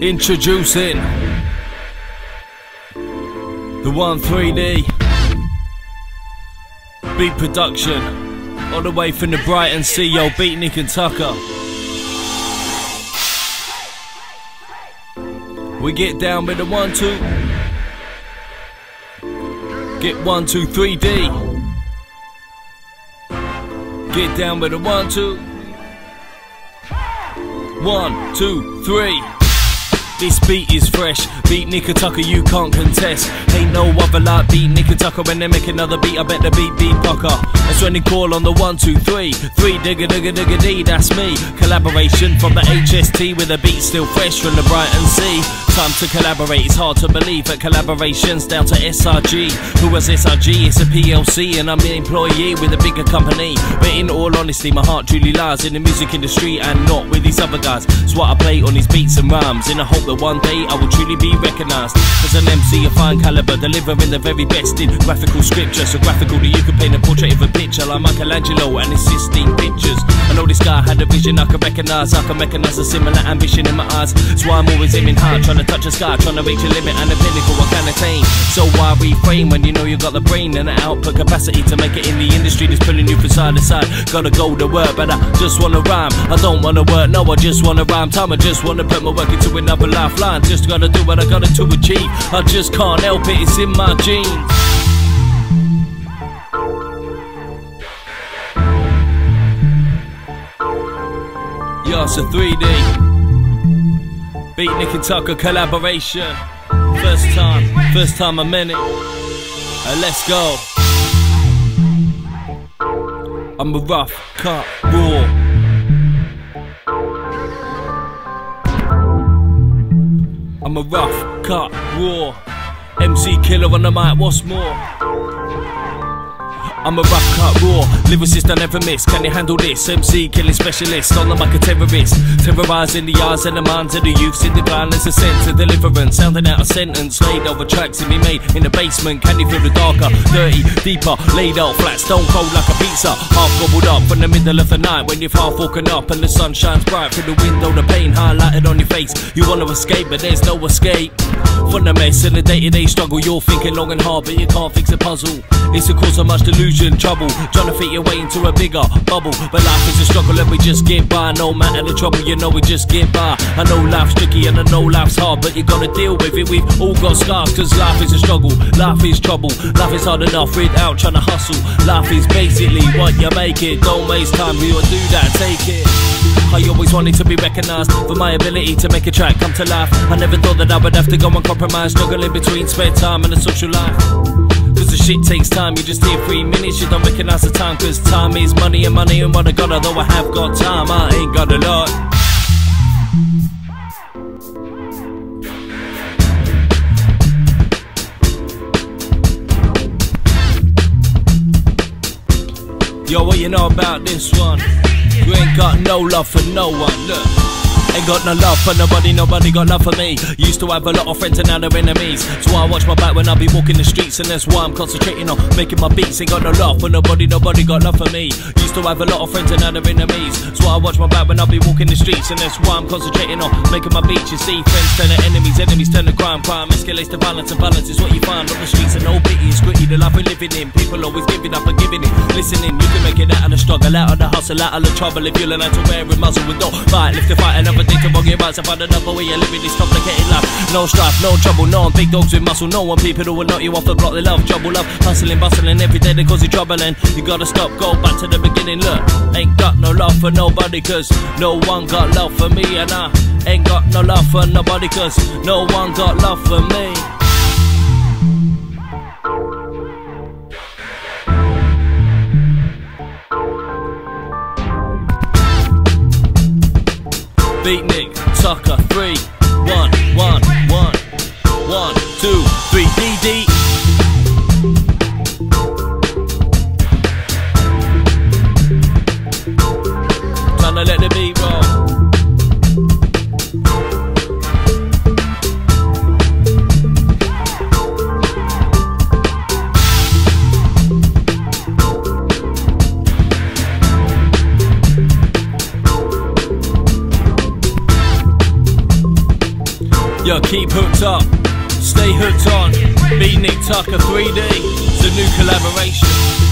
Introducing the 1 3D Beat Production, all the way from the Brighton Sea, yo, Beatnik and Tukka. We get down with the 1 2. Get 1 2 3D. Get down with the 1 2. One, two, three. This beat is fresh. Beat Tukka, you can't contest. Ain't no other like beat Tukka. When they make another beat, I bet the beat beat pucker. That's when they call on the one, two, three. Three digga digga digga dee, that's me. Collaboration from the HST with a beat still fresh from the Brighton Sea. Time to collaborate, it's hard to believe that collaboration's down to SRG. Who was SRG? It's a PLC, and I'm an employee with a bigger company. But in all honesty, my heart truly lies in the music industry and not with these other guys. It's what I play on these beats and rhymes, in the hope that one day I will truly be recognized. As an MC of fine caliber, delivering the very best in graphical scripture. So graphical that you can paint a portrait of a picture like Michelangelo and his Sistine pictures. I know this guy had a vision I can recognize, I can recognize a similar ambition in my eyes. That's why I'm always aiming high, trying to touch the sky, trying to reach a limit and a pinnacle I can attain. So why reframe when you know you got the brain and the output capacity to make it in the industry that's pulling you from side to side? Gotta go to work, but I just wanna rhyme. I don't wanna work, no, I just wanna rhyme. Time, I just wanna put my work into another lifeline. Just gotta do what I gotta to achieve. I just can't help it, it's in my genes. Yeah, it's a 3D. Beatnik and Tukka collaboration. First time, first time a minute. Uh, let's go. I'm a rough cut raw. I'm a rough cut raw. MC killer on the mic, what's more? I'm a rough cut raw, lyricist I never miss. Can you handle this? MC killing specialist on the mic a terrorist, terrorizing the eyes and the minds of the youths in the blind. There's a sense of deliverance, sounding out a sentence laid over tracks to be made in the basement. Can you feel the darker, dirty, deeper, laid out flat, stone cold like a pizza, half gobbled up in the middle of the night when you're half woken up and the sun shines bright through the window. The pain highlighted on your face. You wanna escape, but there's no escape from the mess and the day-to-day struggle. You're thinking long and hard, but you can't fix a puzzle. It's a cause of much delusion, trouble, trying to fit your way into a bigger bubble. But life is a struggle and we just get by. No matter the trouble, you know we just get by. I know life's tricky and I know life's hard, but you gotta deal with it. We've all got scars, cause life is a struggle, life is trouble. Life is hard enough without trying to hustle. Life is basically what you make it. Don't waste time, we will do that, take it. I always wanted to be recognized for my ability to make a track come to life. I never thought that I would have to go and compromise, struggling between spare time and a social life. Cause the shit takes time, you just hear three minutes, you don't recognize the time. Cause time is money and money and what I got, although I have got time, I ain't got a lot. Yo, what you know about this one? You ain't got no love for no one, look. Ain't got no love for nobody, nobody got love for me. Used to have a lot of friends and now they're enemies. So I watch my back when I be walking the streets, and that's why I'm concentrating on making my beats. Ain't got no love for nobody, nobody got love for me. Used to have a lot of friends and now they're enemies. So I watch my back when I be walking the streets, and that's why I'm concentrating on making my beats. You see, friends turn to enemies, enemies turn to crime, crime escalates to violence, and violence is what you find on the streets. And no pity, the life we're living in. People always giving up and giving it. Listening, you can make it out of the struggle, out of the hustle, out of the trouble. If you learn how to wear a muzzle with no fight, lift the fight, another day to bog your rights. I find another way of living this complicated life. No strife, no trouble, no one big dogs with muscle. No one people who will knock you off the block. They love trouble, love hustling, bustling every day. They cause you trouble and you gotta stop, go back to the beginning. Look, ain't got no love for nobody cause no one got love for me. And I ain't got no love for nobody cause no one got love for me. Beatnik, Tukka, three, one, one, one, one, two, three, DD. Time to let the beat roll. Yo, keep hooked up, stay hooked on. Beat Nick Tukka 3D, it's a new collaboration.